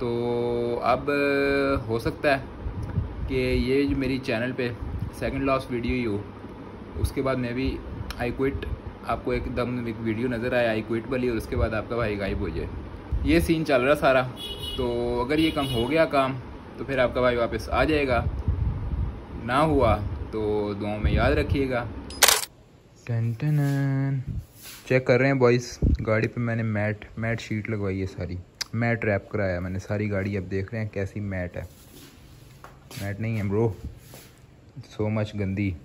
तो अब हो सकता है कि ये जो मेरी चैनल पे सेकंड लास्ट वीडियो ही हो, उसके बाद मैं भी आई क्विट आपको एकदम एक वीडियो नज़र आया आई क्विट वाली, और उसके बाद आपका भाई गायब हो जाए। ये सीन चल रहा सारा तो अगर ये कम हो गया काम तो फिर आपका भाई वापस आ जाएगा। ना हुआ तो दुआओं में याद रखिएगा। चेक कर रहे हैं बॉयज़ गाड़ी पे मैंने मैट मैट शीट लगवाई है सारी। मैट रैप कराया मैंने, सारी गाड़ी अब देख रहे हैं कैसी मैट है। मैट नहीं है ब्रो। सो मच गंदी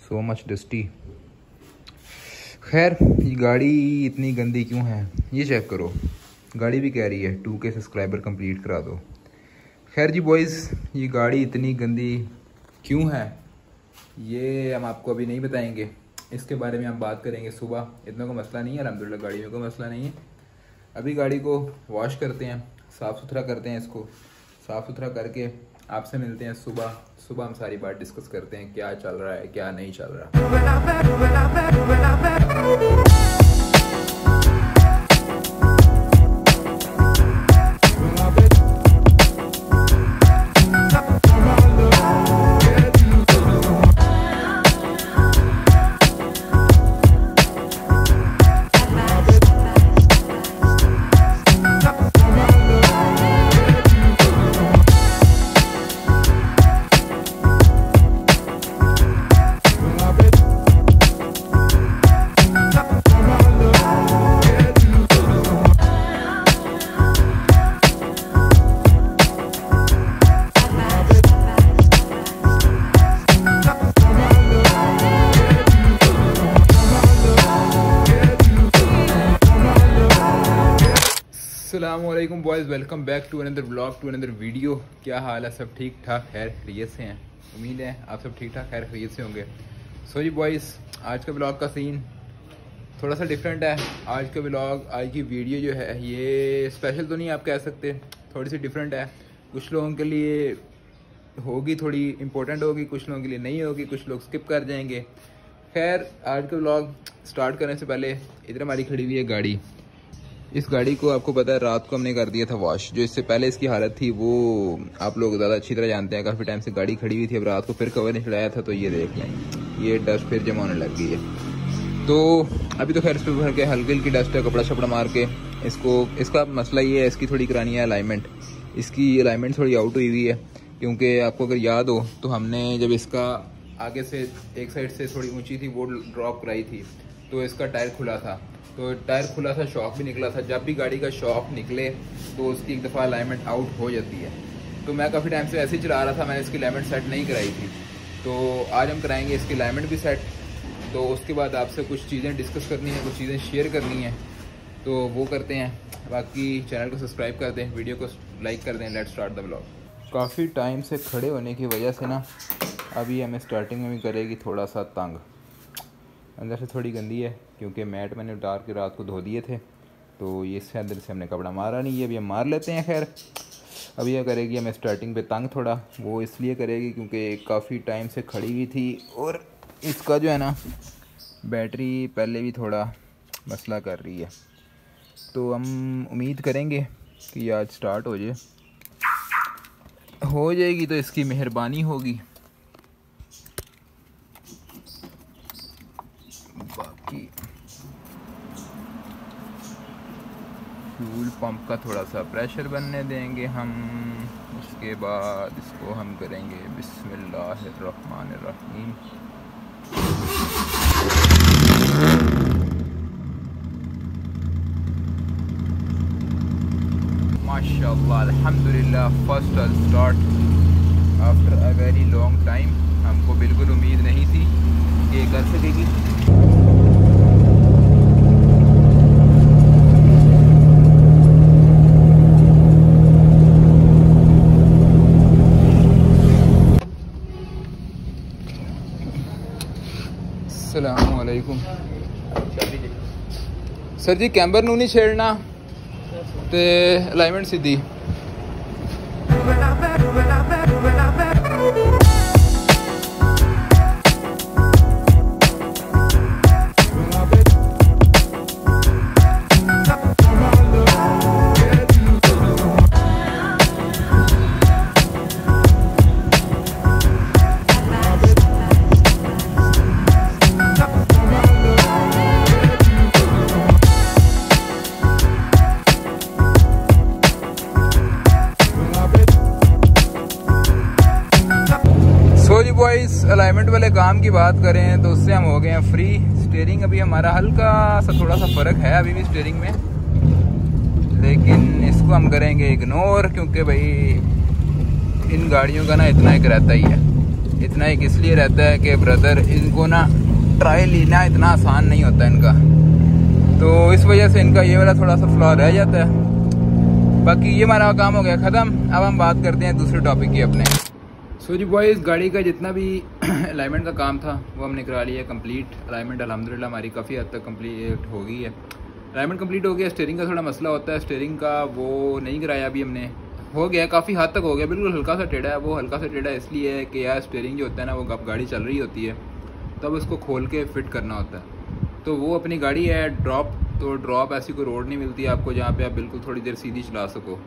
सो मच डस्टी खैर, ये गाड़ी इतनी गंदी क्यों है? ये चेक करो। गाड़ी भी कह रही है टू के सब्सक्राइबर कंप्लीट करा दो। खैर जी बॉयज़ ये गाड़ी इतनी गंदी क्यों है? ये हम आपको अभी नहीं बताएँगे। इसके बारे में हम बात करेंगे सुबह। इतना कोई मसला नहीं है अलहमदिल्ला गाड़ी में कोई मसला नहीं है। अभी गाड़ी को वॉश करते हैं साफ़ सुथरा करते हैं इसको साफ़ सुथरा करके आपसे मिलते हैं सुबह सुबह हम सारी बात डिस्कस करते हैं क्या चल रहा है क्या नहीं चल रहा Aslam boys welcome back to another blog to another video क्या हाल है? सब ठीक ठाक? खैर खरीत से हैं। उम्मीद है आप सब ठीक ठाक? खैर खरीत से होंगे। सो जी बॉयज़ आज का ब्लॉग का सीन थोड़ा सा डिफरेंट है। आज का ब्लॉग आज की वीडियो जो है, ये स्पेशल तो नहीं आप कह सकते। थोड़ी सी डिफरेंट है। कुछ लोगों के लिए होगी थोड़ी इंपॉर्टेंट होगी, कुछ लोगों के लिए नहीं होगी, कुछ लोग स्किप कर जाएँगे। खैर, आज का ब्लॉग स्टार्ट करने से पहले इधर हमारी खड़ी हुई है गाड़ी। इस गाड़ी को आपको पता है, रात को हमने कर दिया था वॉश जो इससे पहले इसकी हालत थी, वो आप लोग ज़्यादा अच्छी तरह जानते हैं। काफ़ी टाइम से गाड़ी खड़ी हुई थी, अब रात को फिर कवर नहीं चढ़ाया था तो ये देख लें। ये डस्ट फिर जमा होने लग गई है। तो अभी तो खैर इस पर भर के हल्की हल्की डस्ट है, कपड़ा शपड़ा मार के। इसको, इसका मसला ये है, इसकी थोड़ी करानी है अलाइनमेंट इसकी अलाइनमेंट थोड़ी आउट हुई हुई है, क्योंकि आपको अगर याद हो तो हमने जब इसका आगे से एक साइड से थोड़ी ऊँची थी, वो ड्रॉप कराई थी। तो इसका टायर खुला था। तो टायर खुला था शॉक भी निकला था। जब भी गाड़ी का शॉक निकले तो उसकी एक दफ़ा अलाइनमेंट आउट हो जाती है। तो मैं काफ़ी टाइम से ऐसे ही चला रहा था, मैंने इसकी अलाइनमेंट सेट नहीं कराई थी। तो आज हम कराएँगे इसकी अलाइनमेंट भी सेट तो उसके बाद आपसे कुछ चीज़ें डिस्कस करनी है, कुछ चीज़ें शेयर करनी है। तो वो करते हैं। बाकी चैनल को सब्सक्राइब कर दें वीडियो को लाइक कर दें लेट स्टार्ट द ब्लॉग काफ़ी टाइम से खड़े होने की वजह से ना, अभी हमें स्टार्टिंग में भी करेगी थोड़ा सा तंग। अंदर से थोड़ी गंदी है, क्योंकि मैट मैंने उतार के रात को धो दिए थे तो ये इससे अंदर से हमने कपड़ा मारा नहीं है अभी हम मार लेते हैं, खैर। अभी यह करेगी, हमें स्टार्टिंग पे तंग थोड़ा, वो इसलिए करेगी क्योंकि काफ़ी टाइम से खड़ी हुई थी, और इसका जो है ना, बैटरी पहले भी थोड़ा मसला कर रही है। तो हम उम्मीद करेंगे कि आज स्टार्ट हो जाए। हो जाएगी तो इसकी मेहरबानी होगी। फ्यूल पंप का थोड़ा सा प्रेशर बनने देंगे हम। उसके बाद इसको हम करेंगे बिस्मिल्लाहिर्रहमानिर्रहीम। माशाल्लाह, अल्हम्दुलिल्लाह first start after a very long time हमको बिल्कुल उम्मीद नहीं थी कि कर सकेगी। सर जी कैंबर नू नहीं छेड़ना तो अलाइनमेंट सीधी बॉयस अलाइनमेंट वाले काम की बात करें तो उससे हम हो गए हैं फ्री स्टेयरिंग अभी हमारा हल्का सा थोड़ा सा फ़र्क है अभी भी स्टेयरिंग में. लेकिन इसको हम करेंगे इग्नोर क्योंकि भाई, इन गाड़ियों का ना इतना एक रहता ही है. इतना एक इसलिए रहता है कि ब्रदर इनको ना ट्राई लेना इतना आसान नहीं होता इनका. तो इस वजह से इनका ये वाला थोड़ा सा फ्लॉ रह जाता है. बाकी ये हमारा काम हो गया ख़त्म. अब हम बात करते हैं दूसरे टॉपिक की अपने. सो जी बॉय इस गाड़ी का जितना भी अलाइनमेंट का काम था, वो हमने करा लिया कंप्लीट अलाइनमेंट अलहमदिल्ला हमारी काफ़ी हद तक कंप्लीट हो गई है। अलाइनमेंट कंप्लीट हो गया स्टेयरिंग का थोड़ा मसला होता है स्टेयरिंग का वो नहीं कराया अभी हमने। हो गया, काफ़ी हद तक हो गया, बिल्कुल हल्का सा टेढ़ा है, वो हल्का सा टेढ़ा इसलिए है कि यार स्टेयरिंग जो होता है ना, वो गाड़ी चल रही होती है, तब उसको खोल के फिट करना होता है। तो वो अपनी गाड़ी है ड्रॉप तो ड्रॉप ऐसी कोई रोड नहीं मिलती आपको जहाँ पे आप बिल्कुल थोड़ी देर सीधी चला सको।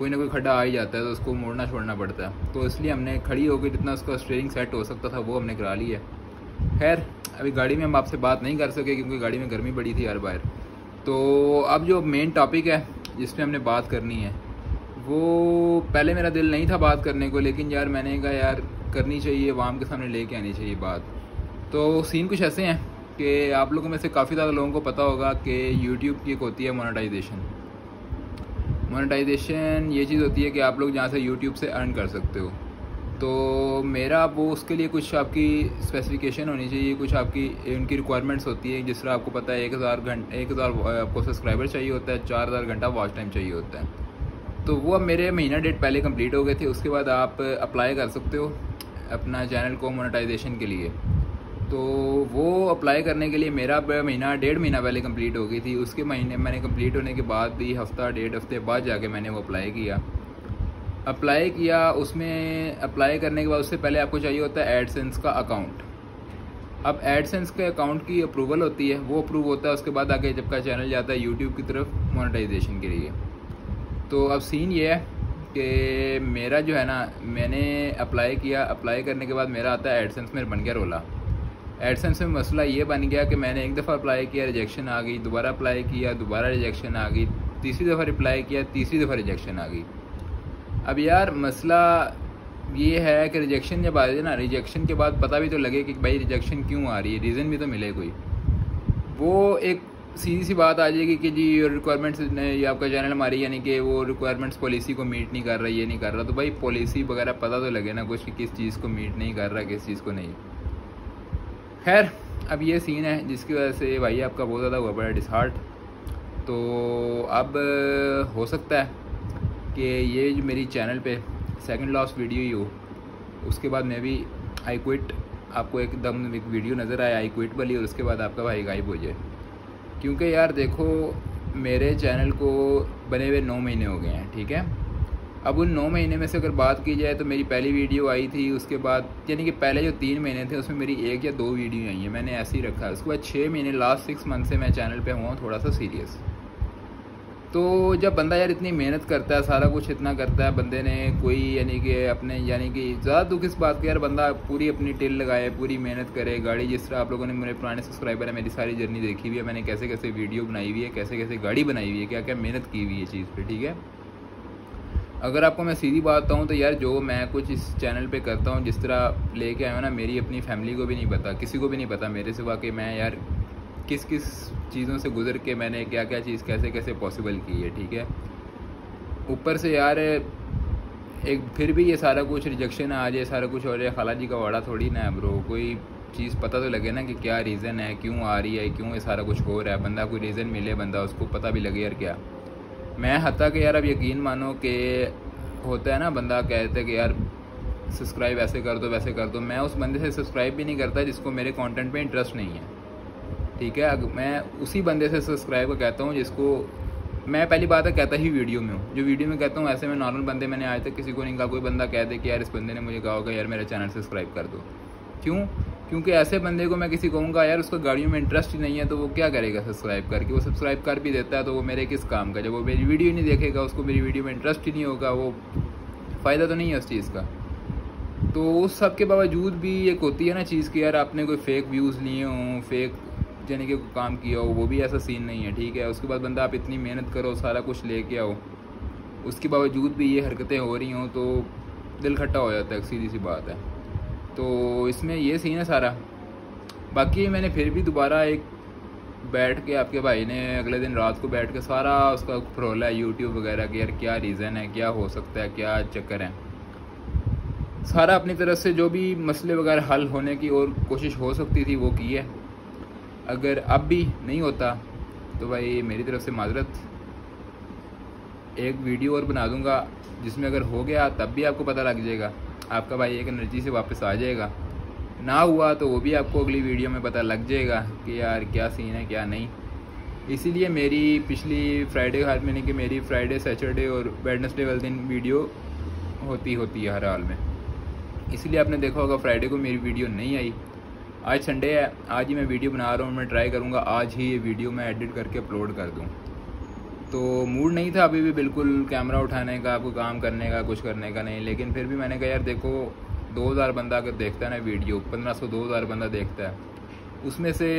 कोई ना कोई खड्डा आ ही जाता है तो उसको मोड़ना छोड़ना पड़ता है। तो इसलिए हमने खड़ी हो गई जितना उसका स्टेयरिंग सेट हो सकता था, वो हमने करा ली है। खैर, अभी गाड़ी में हम आपसे बात नहीं कर सके क्योंकि गाड़ी में गर्मी बड़ी थी हर बार। तो अब जो मेन टॉपिक है जिस पर हमने बात करनी है, वो पहले मेरा दिल नहीं था बात करने को, लेकिन यार मैंने कहा, यार, करनी चाहिए, वाम के सामने लेके आनी चाहिए बात। तो सीन कुछ ऐसे हैं कि आप लोगों में से काफ़ी ज़्यादा लोगों को पता होगा कि यूट्यूब की एक होती है मोनेटाइजेशन मोनेटाइजेशन ये चीज़ होती है कि आप लोग जहाँ से यूट्यूब से अर्न कर सकते हो। तो मेरा वो, उसके लिए कुछ आपकी स्पेसिफिकेशन होनी चाहिए, कुछ आपकी उनकी रिक्वायरमेंट्स होती है, जिस तरह आपको पता है एक हज़ार घंटे एक हज़ार आपको सब्सक्राइबर चाहिए होता है, चार हज़ार घंटा वॉच टाइम चाहिए होता है। तो वो अब मेरे महीना डेट पहले कंप्लीट हो गए थे, उसके बाद आप अप्लाई कर सकते हो अपना चैनल को मोनेटाइजेशन के लिए। तो वो अप्लाई करने के लिए मेरा महीना, डेढ़ महीना पहले कंप्लीट हो गई थी। उसके महीने, मैंने कंप्लीट होने के बाद भी हफ़्ता, डेढ़ हफ़्ते बाद जाके मैंने वो अप्लाई किया। अप्लाई किया, उसमें अप्लाई करने के बाद उससे पहले आपको चाहिए होता है एडसेंस का अकाउंट अब एडसेंस के अकाउंट की अप्रूवल होती है, वो अप्रूव होता है, उसके बाद आगे जब का चैनल जाता है यूट्यूब की तरफ़ मोनेटाइजेशन के लिए। तो अब सीन ये है कि मेरा जो है ना, मैंने अप्लाई किया। अप्लाई करने के बाद मेरा आता है एडसेंस में बन गया रोला। एडसेंस में मसला ये बन गया कि मैंने एक दफ़ा अप्लाई किया रिजेक्शन आ गई, दोबारा अप्लाई किया, दोबारा रिजेक्शन आ गई, तीसरी दफ़ा रिप्लाई किया, तीसरी दफ़ा रिजेक्शन आ गई। अब यार मसला ये है कि रिजेक्शन जब आ जाए ना रिजेक्शन के बाद पता भी तो लगे कि भाई रिजेक्शन क्यों आ रही है रीज़न भी तो मिले कोई। वो एक सीधी सी बात आ जाएगी कि जी रिक्वायरमेंट्स ये आपका चैनल हमारी यानी कि वो रिक्वायरमेंट्स पॉलिसी को मीट नहीं कर रहा, ये नहीं कर रहा। तो भाई पॉलिसी वगैरह पता तो लगे ना कुछ कि किस चीज़ को मीट नहीं कर रहा, किस चीज़ को नहीं। खैर, अब ये सीन है, जिसकी वजह से भाई आपका बहुत ज़्यादा हुआ बड़ा डिसहार्ट तो अब हो सकता है कि ये जो मेरी चैनल पे सेकंड लास्ट वीडियो ही हो, उसके बाद मैं भी आई क्विट आपको एकदम एक वीडियो नज़र आया आई क्विट वाली, और उसके बाद आपका भाई गायब हो जाए। क्योंकि यार देखो, मेरे चैनल को बने हुए नौ महीने हो गए हैं, ठीक है? अब उन नौ महीने में से अगर बात की जाए तो मेरी पहली वीडियो आई थी, उसके बाद, यानी कि पहले जो तीन महीने थे, उसमें मेरी एक या दो वीडियो आई हैं, मैंने ऐसे ही रखा। उसके बाद छः महीने लास्ट सिक्स मंथ से मैं चैनल पे हुआ थोड़ा सा सीरियस तो जब बंदा यार इतनी मेहनत करता है, सारा कुछ इतना करता है, बंदे ने कोई, यानी कि अपने, यानी कि ज़्यादा दुख इस बात का, यार बंदा पूरी अपनी टिल लगाए, पूरी मेहनत करे, गाड़ी जिस तरह आप लोगों ने मेरे पुराने सब्सक्राइबर है, मेरी सारी जर्नी देखी हुई है, मैंने कैसे कैसे वीडियो बनाई हुई है कैसे कैसे गाड़ी बनाई हुई है क्या क्या मेहनत की हुई है चीज़ पर ठीक है? अगर आपको मैं सीधी बात बताऊँ तो यार जो मैं कुछ इस चैनल पे करता हूँ, जिस तरह लेके आया हूँ ना, मेरी अपनी फैमिली को भी नहीं पता, किसी को भी नहीं पता मेरे सिवा कि मैं यार किस किस चीज़ों से गुजर के मैंने क्या क्या चीज़ कैसे कैसे पॉसिबल की है, ठीक है? ऊपर से यार एक फिर भी ये सारा कुछ रिजेक्शन आ जाए सारा कुछ हो जाए खाला जी का वाड़ा थोड़ी ना है ब्रो कोई चीज़ पता तो लगे ना कि क्या रीज़न है, क्यों आ रही है, क्यों ये सारा कुछ हो रहा है, बंदा कोई रीज़न मिले, बंदा उसको पता भी लगे यार क्या। मैं हता कि यार अब यकीन मानो कि होता है ना, बंदा कहते कि यार सब्सक्राइब ऐसे कर दो, वैसे कर दो। मैं उस बंदे से सब्सक्राइब भी नहीं करता जिसको मेरे कंटेंट पे इंटरेस्ट नहीं है। ठीक है? अगर मैं उसी बंदे से सब्सक्राइब कहता हूँ जिसको, मैं पहली बात है कहता ही वीडियो में हूँ। जो वीडियो में कहता हूँ, ऐसे में नॉर्मल बंदे मैंने आज तक किसी को नहीं कहा। कोई बंदा कह दे कि यार, इस बंदे ने मुझे कहा होगा, यार मेरा चैनल सब्सक्राइब कर दो। क्यों? क्योंकि ऐसे बंदे को मैं किसी कहूँगा, यार, उसको गाड़ियों में इंटरेस्ट ही नहीं है तो वो क्या करेगा सब्सक्राइब करके? वो सब्सक्राइब कर भी देता है तो वो मेरे किस काम का? जब वो मेरी वीडियो नहीं देखेगा, उसको मेरी वीडियो में इंटरेस्ट ही नहीं होगा, वो फ़ायदा तो नहीं है उस चीज़ का। तो उस सब के बावजूद भी एक होती है ना चीज़ कि, यार, आपने कोई फेक व्यूज़ लिए हों फेक यानी कि काम किया हो, वो भी ऐसा सीन नहीं है, ठीक है? उसके बाद बंदा आप इतनी मेहनत करो, सारा कुछ लेके आओ, उसके बावजूद भी ये हरकतें हो रही हों तो दिल खट्टा हो जाता है, सीधी सी बात है। तो इसमें ये सीन है सारा। बाकी मैंने फिर भी दोबारा एक बैठ के आपके भाई ने अगले दिन रात को बैठ के सारा उसका फरोला है यूट्यूब वगैरह कि यार क्या रीज़न है, क्या हो सकता है, क्या चक्कर है। सारा अपनी तरफ़ से जो भी मसले वगैरह हल होने की और कोशिश हो सकती थी वो की है। अगर अब भी नहीं होता तो भाई मेरी तरफ़ से माजरत, एक वीडियो और बना दूँगा, जिसमें अगर हो गया, तब भी आपको पता लग जाएगा। आपका भाई एक एनर्जी से वापस आ जाएगा। ना हुआ तो वो भी आपको अगली वीडियो में पता लग जाएगा कि यार क्या सीन है, क्या नहीं। इसीलिए मेरी पिछली फ्राइडे हर महीने की मेरी फ्राइडे सैटरडे और वेडनेसडे वाले दिन वीडियो होती होती है हर हाल में। इसलिए आपने देखा होगा फ्राइडे को मेरी वीडियो नहीं आई। आज संडे है, आज ही मैं वीडियो बना रहा हूँ, मैं ट्राई करूँगा, आज ही ये वीडियो मैं एडिट करके अपलोड कर दूँ। तो मूड नहीं था अभी भी बिल्कुल कैमरा उठाने का आपको काम करने का, कुछ करने का नहीं। लेकिन फिर भी मैंने कहा, यार देखो, दो हज़ार बंदा अगर देखता है ना वीडियो, पंद्रह सौ, दो हज़ार बंदा देखता है। उसमें से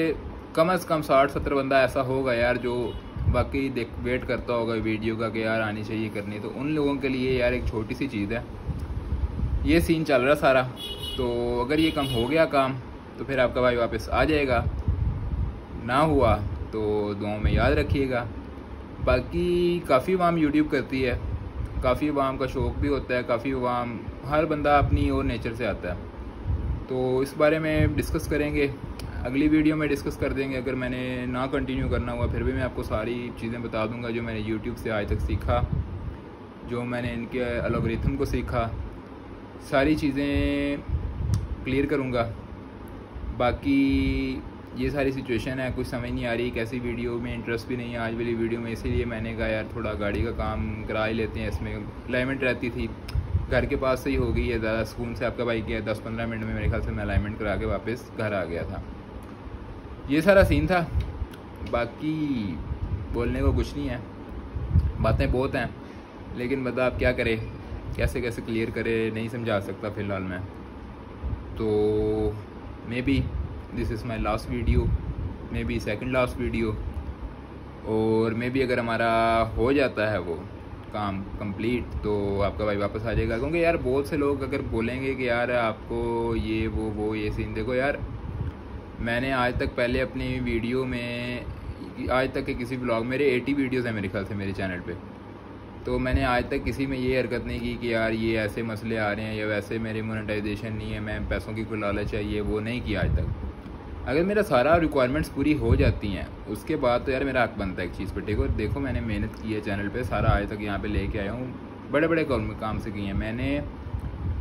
कम अज़ कम साठ, सत्तर बंदा ऐसा होगा यार जो बाकी देख, वेट करता होगा वीडियो का कि यार आनी चाहिए करनी। तो उन लोगों के लिए यार एक छोटी सी चीज़ है। ये सीन चल रहा सारा। तो अगर ये कम हो गया काम तो फिर आपका भाई वापस आ जाएगा। ना हुआ तो दुआओं में याद रखिएगा। बाकी काफ़ी वाम यूट्यूब करती है। काफ़ी वाम का शौक़ भी होता है, काफ़ी वाम, हर बंदा अपनी और नेचर से आता है। तो इस बारे में डिस्कस करेंगे। अगली वीडियो में डिस्कस कर देंगे। अगर मैंने ना कंटिन्यू करना हुआ, फिर भी मैं आपको सारी चीज़ें बता दूँगा जो मैंने यूट्यूब से आज तक सीखा, जो मैंने इनके एलोग्रिथम को सीखा। सारी चीज़ें क्लियर करूँगा। बाकी ये सारी सिचुएशन है, कुछ समझ नहीं आ रही कैसी वीडियो में इंटरेस्ट भी नहीं है आज वाली वीडियो में, इसीलिए मैंने कहा यार थोड़ा गाड़ी का काम करा ही लेते हैं, इसमें अलाइनमेंट रहती थी। घर के पास से ही हो गई है ज़्यादा सुकून से आपका बाइक है दस पंद्रह मिनट में मेरे ख्याल से मैं अलाइनमेंट करा के वापस घर आ गया था। ये सारा सीन था। बाकी बोलने को कुछ नहीं है। बातें बहुत हैं, लेकिन बता आप क्या करें? कैसे कैसे क्लियर करें? नहीं समझा सकता फ़िलहाल मैं। तो maybe this is my last video maybe second last video और मे बी अगर हमारा हो जाता है वो काम कंप्लीट तो आपका भाई वापस आ जाएगा। क्योंकि यार बहुत से लोग अगर बोलेंगे कि यार आपको ये, वो वो, ये सीन देखो यार, मैंने आज तक पहले अपनी वीडियो में, आज तक के किसी ब्लॉग मेरे एटी वीडियोज़ हैं मेरे ख्याल से मेरे चैनल पे। तो मैंने आज तक किसी में ये हरकत नहीं की कि यार ये ऐसे मसले आ रहे हैं या वैसे मेरे मोनेटाइजेशन नहीं है, मैं पैसों की कोई लालच चाहिए, वो नहीं किया आज तक। अगर मेरा सारा रिक्वायरमेंट्स पूरी हो जाती हैं, उसके बाद तो यार मेरा हक बनता है एक चीज़ पर ठीक है देखो मैंने मेहनत की है चैनल पे, सारा आज तक यहाँ पे लेके आया हूँ। बड़े बड़े काम से किए हैं। मैंने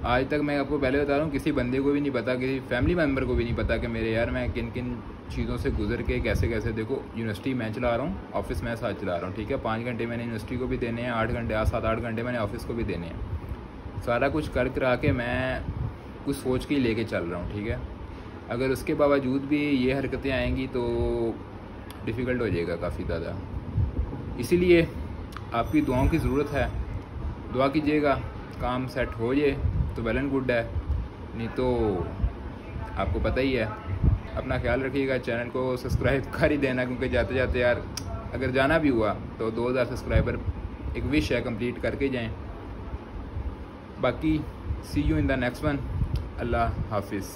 आज तक मैं आपको पहले बता रहा हूँ, किसी बंदे को भी नहीं पता, किसी फैमिली मेंबर को भी नहीं पता कि मेरे यार मैं किन किन चीज़ों से गुजर के कैसे कैसे देखो यूनिवर्सिटी मैं चला रहा हूँ ऑफ़िस मैं साथ चला रहा हूँ, ठीक है? पाँच घंटे मैंने यूनिवर्सिटी को भी देने हैं, आठ घंटे सात आठ घंटे मैंने ऑफ़िस को भी देने हैं। सारा कुछ कर करा के मैं कुछ सोच के ही लेके चल रहा हूँ, ठीक है? अगर उसके बावजूद भी ये हरकतें आएँगी तो डिफ़िकल्ट हो जाएगा काफ़ी ज़्यादा। इसीलिए आपकी दुआओं की ज़रूरत है। दुआ कीजिएगा, काम सेट हो जाए तो वेल एंड गुड है, नहीं तो आपको पता ही है। अपना ख्याल रखिएगा चैनल को सब्सक्राइब कर ही देना, क्योंकि जाते जाते यार, अगर जाना भी हुआ तो 2000 सब्सक्राइबर एक विश है कंप्लीट करके जाएँ। बाकी see you in the next one अल्लाह हाफिज़।